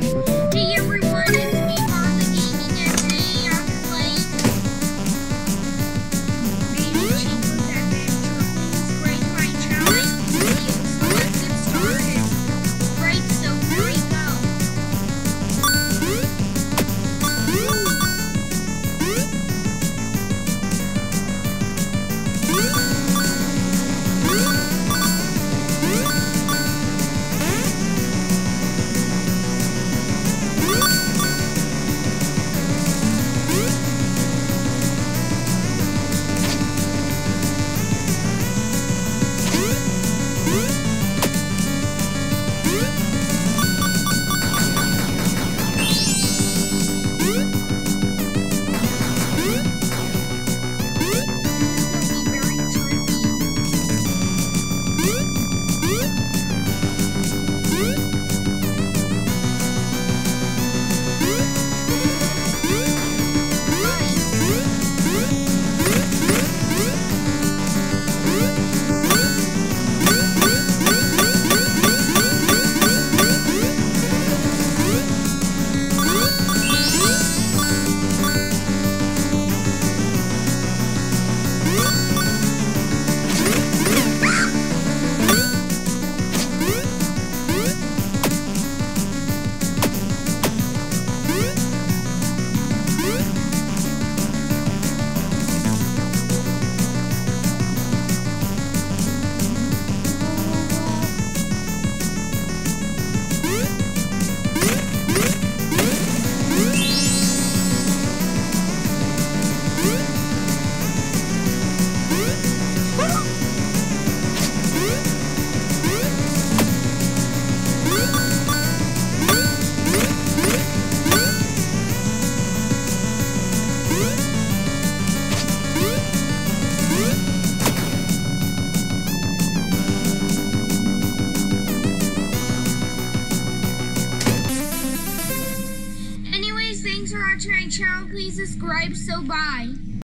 Bye. Thanks for watching my channel. Please subscribe. So bye.